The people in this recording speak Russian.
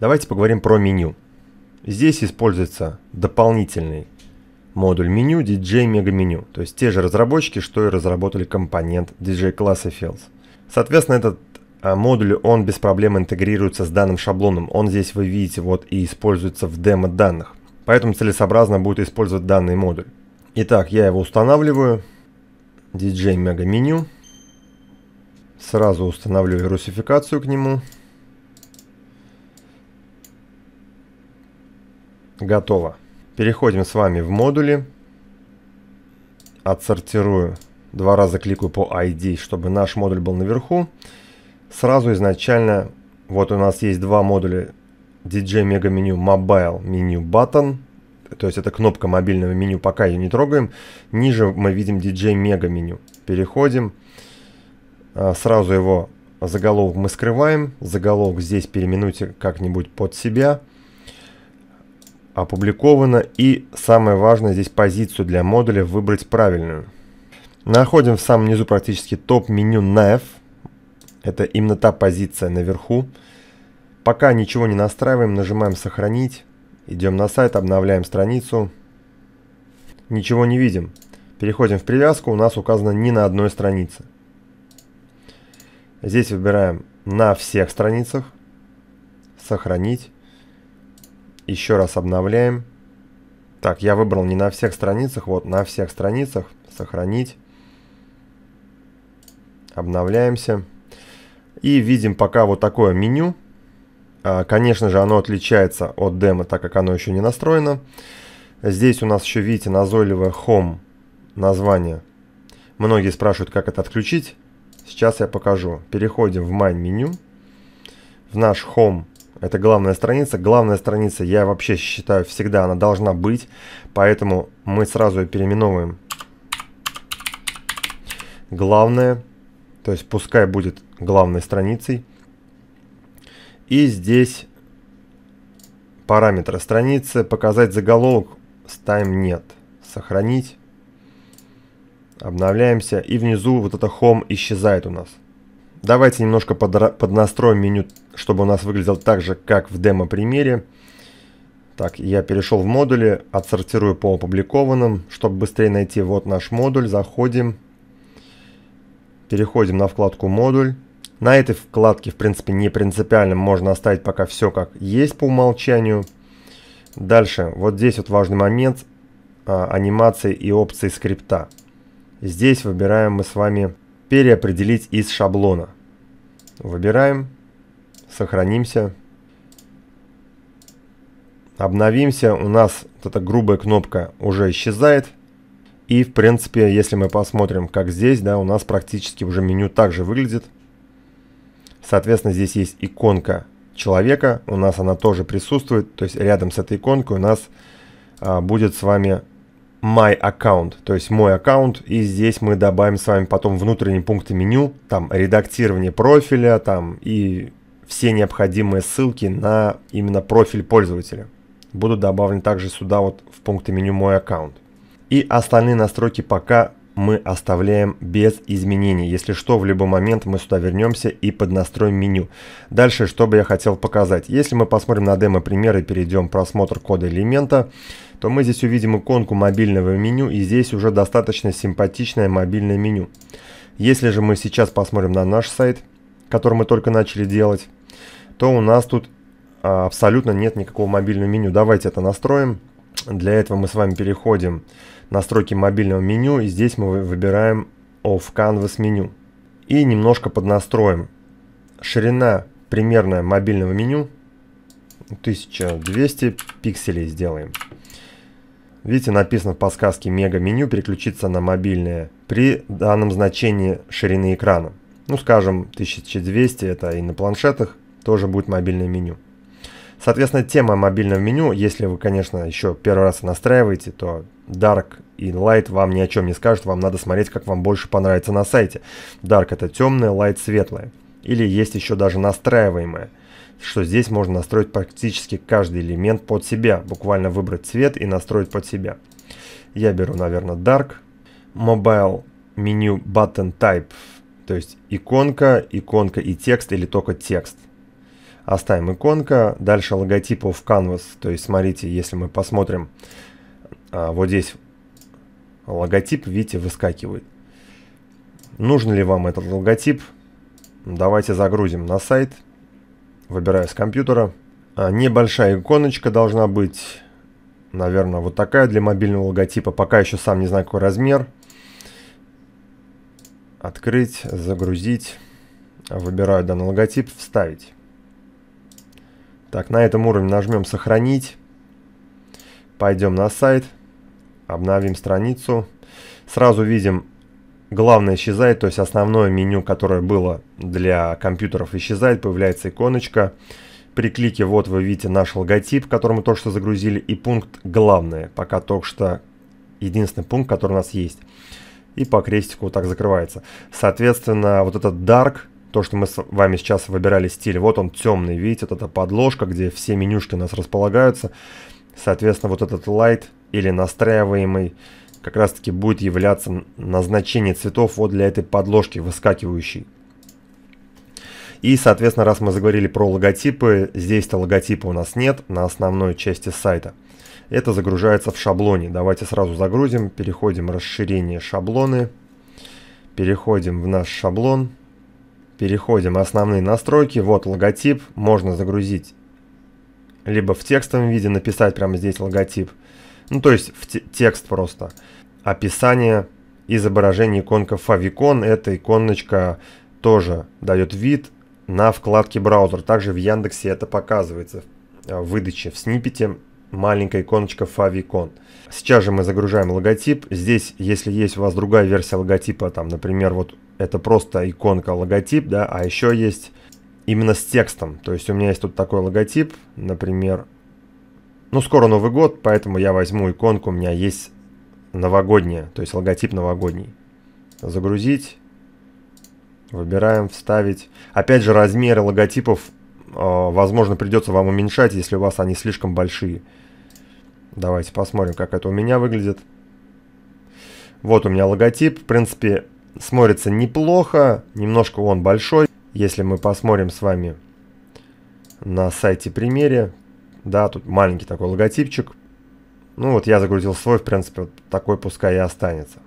Давайте поговорим про меню. Здесь используется дополнительный модуль меню DJ Mega Menu, то есть те же разработчики, что и разработали компонент DJ Class Fields. Соответственно, этот а, модуль, он без проблем интегрируется с данным шаблоном. Он здесь, вы видите, вот и используется в демо данных. Поэтому целесообразно будет использовать данный модуль. Итак, я его устанавливаю. DJ Mega Menu. Сразу устанавливаю русификацию к нему. Готово. Переходим с вами в модули. Отсортирую. Два раза кликаю по ID, чтобы наш модуль был наверху. Сразу изначально, вот у нас есть два модуля DJ Mega Menu Mobile Menu Button. То есть это кнопка мобильного меню, пока ее не трогаем. Ниже мы видим DJ Mega Menu. Переходим. А, сразу его заголовок мы скрываем. Заголовок здесь переименуйте как-нибудь под себя опубликовано. И самое важное здесь позицию для модуля выбрать правильную. Находим в самом низу практически топ-меню Nav. Это именно та позиция наверху. Пока ничего не настраиваем, нажимаем «Сохранить». Идем на сайт, обновляем страницу. Ничего не видим. Переходим в привязку, у нас указано ни на одной странице. Здесь выбираем «На всех страницах», «Сохранить». Еще раз обновляем. Так, я выбрал не на всех страницах, вот на всех страницах. Сохранить. Обновляемся. И видим пока вот такое меню. А, конечно же, оно отличается от демо, так как оно еще не настроено. Здесь у нас еще, видите, назойливое Home название. Многие спрашивают, как это отключить. Сейчас я покажу. Переходим в Main меню. В наш Home это главная страница. Главная страница, я вообще считаю, всегда она должна быть. Поэтому мы сразу ее переименовываем. Главная. То есть пускай будет главной страницей. И здесь параметры страницы. Показать заголовок. Ставим нет. Сохранить. Обновляемся. И внизу вот это Home исчезает у нас. Давайте немножко поднастроим меню, чтобы у нас выглядело так же, как в демо-примере. Так, я перешел в модули, отсортирую по опубликованным, чтобы быстрее найти вот наш модуль. Заходим, переходим на вкладку «Модуль». На этой вкладке, в принципе, не принципиально, можно оставить пока все как есть по умолчанию. Дальше, вот здесь вот важный момент, а, анимации и опции скрипта. Здесь выбираем мы с вами переопределить из шаблона. Выбираем, сохранимся, обновимся. У нас вот эта грубая кнопка уже исчезает. И в принципе, если мы посмотрим, как здесь, да, у нас практически уже меню также выглядит. Соответственно, здесь есть иконка человека, у нас она тоже присутствует. То есть рядом с этой иконкой у нас а, будет с вами My Account, то есть мой аккаунт, и здесь мы добавим с вами потом внутренние пункты меню, там редактирование профиля, там и все необходимые ссылки на именно профиль пользователя. Будут добавлены также сюда вот в пункты меню мой аккаунт. И остальные настройки пока мы оставляем без изменений. Если что, в любой момент мы сюда вернемся и поднастроим меню. Дальше, что бы я хотел показать. Если мы посмотрим на демо-пример и перейдем просмотр кода элемента, то мы здесь увидим иконку мобильного меню, и здесь уже достаточно симпатичное мобильное меню. Если же мы сейчас посмотрим на наш сайт, который мы только начали делать, то у нас тут а, абсолютно нет никакого мобильного меню. Давайте это настроим. Для этого мы с вами переходим в настройки мобильного меню, и здесь мы выбираем Off Canvas меню. И немножко поднастроим. Ширина примерная мобильного меню 1200 пикселей сделаем. Видите, написано в подсказке мега меню переключиться на мобильное при данном значении ширины экрана. Ну, скажем, 1200, это и на планшетах тоже будет мобильное меню. Соответственно, тема мобильного меню, если вы, конечно, еще первый раз настраиваете, то Dark и Light вам ни о чем не скажут, вам надо смотреть, как вам больше понравится на сайте. Dark это темное, Light светлое. Или есть еще даже настраиваемое – что здесь можно настроить практически каждый элемент под себя. Буквально выбрать цвет и настроить под себя. Я беру, наверное, Dark. Mobile меню Button Type. То есть иконка, иконка и текст или только текст. Оставим иконка. Дальше логотип of Canvas. То есть, смотрите, если мы посмотрим, а, вот здесь логотип, видите, выскакивает. Нужен ли вам этот логотип? Давайте загрузим на сайт. Выбираю с компьютера. А, небольшая иконочка должна быть. Наверное, вот такая для мобильного логотипа. Пока еще сам не знаю, какой размер. Открыть, загрузить. Выбираю данный логотип, вставить. Так, на этом уровне нажмем «Сохранить». Пойдем на сайт. Обновим страницу. Сразу видим, главное исчезает, то есть основное меню, которое было для компьютеров, исчезает. Появляется иконочка. При клике вот вы видите наш логотип, который мы только что загрузили, и пункт «Главное». Пока только что единственный пункт, который у нас есть. И по крестику вот так закрывается. Соответственно, вот этот Dark, то, что мы с вами сейчас выбирали стиль, вот он темный, видите, вот эта подложка, где все менюшки у нас располагаются. Соответственно, вот этот Light или настраиваемый как раз таки будет являться назначение цветов вот для этой подложки выскакивающей. И, соответственно, раз мы заговорили про логотипы, здесь-то логотипа у нас нет на основной части сайта. Это загружается в шаблоне. Давайте сразу загрузим, переходим в расширение шаблоны, переходим в наш шаблон, переходим в основные настройки. Вот логотип, можно загрузить либо в текстовом виде, написать прямо здесь логотип, ну то есть в текст просто. Описание, изображение иконка favicon, эта иконочка тоже дает вид на вкладке браузер. Также в Яндексе это показывается в выдаче. В снипете маленькая иконочка favicon. Сейчас же мы загружаем логотип. Здесь, если есть у вас другая версия логотипа, там, например, вот это просто иконка логотип, да, а еще есть именно с текстом. То есть у меня есть тут такой логотип, например, ну, скоро Новый год, поэтому я возьму иконку, у меня есть новогодняя, то есть логотип новогодний. Загрузить. Выбираем, вставить. Опять же, размеры логотипов, э, возможно, придется вам уменьшать, если у вас они слишком большие. Давайте посмотрим, как это у меня выглядит. Вот у меня логотип. В принципе, смотрится неплохо. Немножко он большой. Если мы посмотрим с вами на сайте примере, да, тут маленький такой логотипчик. Ну вот я загрузил свой, в принципе, вот такой пускай и останется.